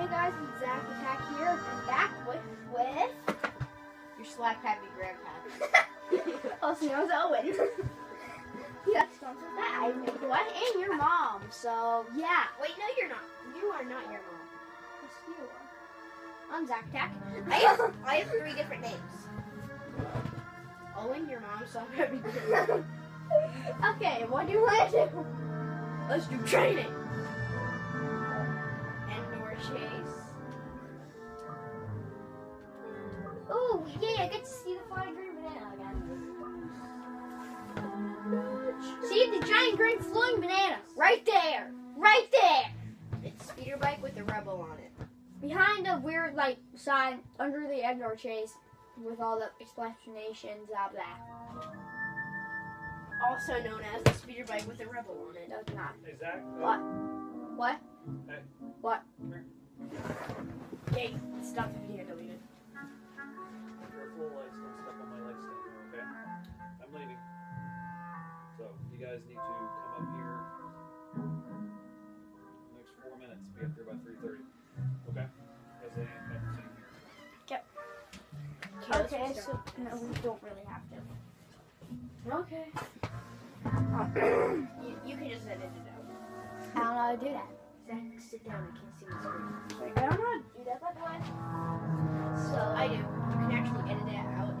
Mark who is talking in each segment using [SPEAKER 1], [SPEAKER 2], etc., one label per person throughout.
[SPEAKER 1] Hey guys, it's Zach Attack here. I'm back with with
[SPEAKER 2] Your slap happy grandpa.
[SPEAKER 1] also known as Owen. yeah, sponsored that. I know what and your mom. So yeah.
[SPEAKER 2] Wait, no, you're not. You are not your mom.
[SPEAKER 1] Yes, you are. I'm Zach Attack.
[SPEAKER 2] I have, I have three different names. Owen, your mom, slap happy grandpa.
[SPEAKER 1] okay, what do you want to do?
[SPEAKER 2] Let's do training.
[SPEAKER 1] Right there, right there.
[SPEAKER 2] It's a speeder bike with a rebel on it.
[SPEAKER 1] behind the weird like sign under the Edgar chase with all the explanations of that.
[SPEAKER 2] Also known as the speeder bike with a rebel on it.
[SPEAKER 1] No, it's not.
[SPEAKER 3] Hey, Zach.
[SPEAKER 1] What? What?
[SPEAKER 3] Hey.
[SPEAKER 1] What?
[SPEAKER 2] Hey, stop the video deleted.
[SPEAKER 3] Careful, lights don't step on my light stand okay? I'm leaving. So, you guys need to come up here. Be up there by 3.30. Okay? As I am up sitting here.
[SPEAKER 1] Okay, so no, we don't really have to.
[SPEAKER 2] Okay. you, you can just edit it out.
[SPEAKER 1] I don't know how to do that.
[SPEAKER 2] Zach, sit down. I can't see the screen.
[SPEAKER 1] Like, I don't know how to do that by the way.
[SPEAKER 2] So I do. You can actually edit it out in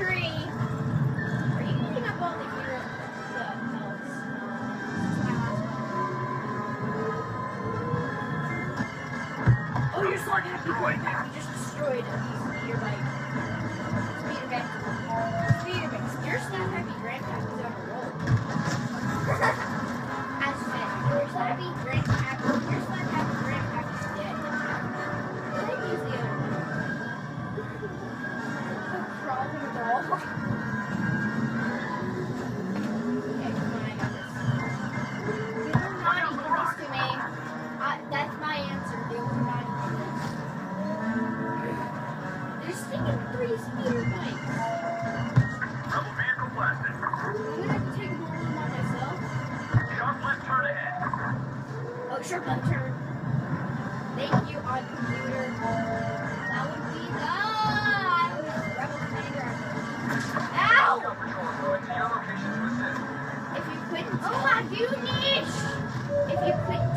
[SPEAKER 1] tree.
[SPEAKER 2] Are you up all the the? Oh, you're slap happy. You just destroyed speeder bike. Have to take on myself.
[SPEAKER 4] Sharp left turn ahead.
[SPEAKER 2] Oh, sure, left turn. Thank you computer. That would be commander. Ow! If you quit
[SPEAKER 1] Oh my goodness!
[SPEAKER 2] if you quit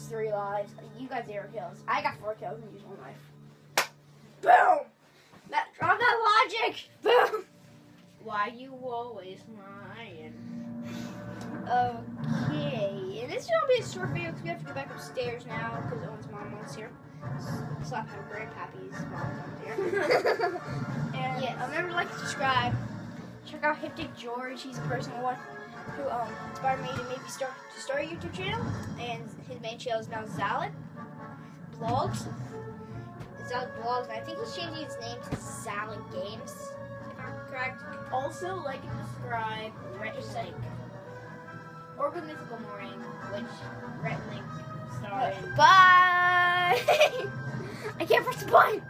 [SPEAKER 2] used three lives.
[SPEAKER 1] You got zero kills. I got four kills and used one life.
[SPEAKER 2] Boom!
[SPEAKER 1] That drop that logic! Boom!
[SPEAKER 2] Why you always lying?
[SPEAKER 1] Okay, and this is gonna be a short video because we have to go back upstairs now because Owen's mom wants here. Slap my grandpappy's mom wants here. and
[SPEAKER 2] Yes.
[SPEAKER 1] remember to like and subscribe. Check out Hyptic George. He's a person want, who um, inspired me to maybe start to start a YouTube channel. And his main channel is now Zalad Blogs. Zalad Blogs, and I think he's changing his name to Zalad Games, if I'm correct.
[SPEAKER 2] Also, like and subscribe, Link. Or Good Mythical Morning, which Rhett Link starring.
[SPEAKER 1] Bye! I can't press the button!